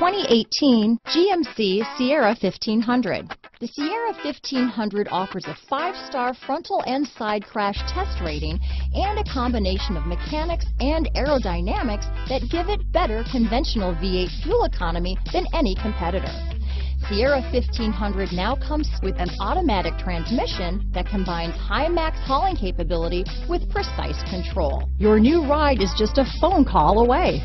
2018 GMC Sierra 1500. The Sierra 1500 offers a five-star frontal and side crash test rating and a combination of mechanics and aerodynamics that give it better conventional V8 fuel economy than any competitor. Sierra 1500 now comes with an automatic transmission that combines high max hauling capability with precise control. Your new ride is just a phone call away.